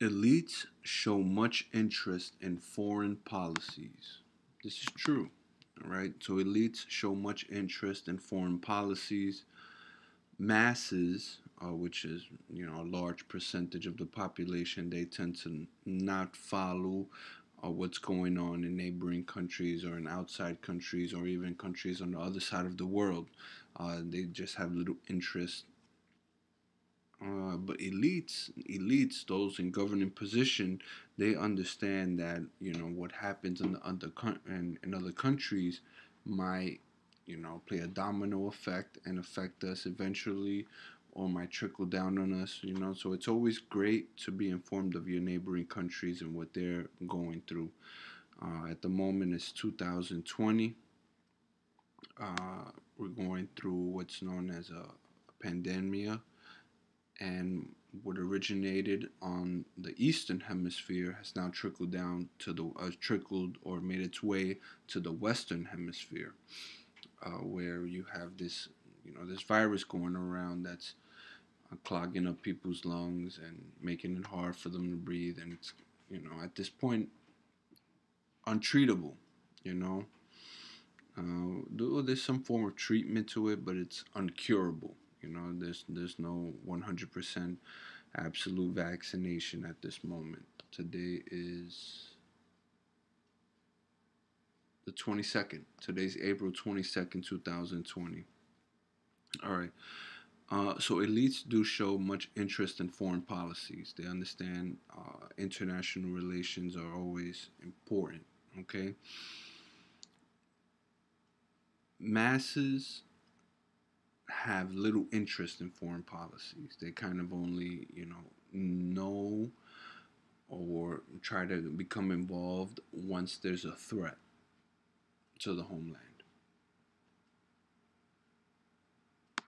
Elites show much interest in foreign policies. This is true, right? So elites show much interest in foreign policies. Masses, uh, which is you know a large percentage of the population, they tend to not follow uh, what's going on in neighboring countries or in outside countries or even countries on the other side of the world. Uh, they just have little interest uh, but elites, elites, those in governing position, they understand that you know what happens in the other in, in other countries might you know play a domino effect and affect us eventually, or might trickle down on us. You know, so it's always great to be informed of your neighboring countries and what they're going through. Uh, at the moment, it's 2020. Uh, we're going through what's known as a pandemia and what originated on the eastern hemisphere has now trickled down to the uh, trickled or made its way to the western hemisphere uh, where you have this you know this virus going around that's uh, clogging up people's lungs and making it hard for them to breathe and it's you know at this point untreatable you know? Uh, there's some form of treatment to it but it's uncurable you know, there's there's no 100% absolute vaccination at this moment. Today is the 22nd. Today's April 22nd, 2020. All right. Uh, so elites do show much interest in foreign policies. They understand uh, international relations are always important. Okay. Masses have little interest in foreign policies. They kind of only, you know, know or try to become involved once there's a threat to the homeland.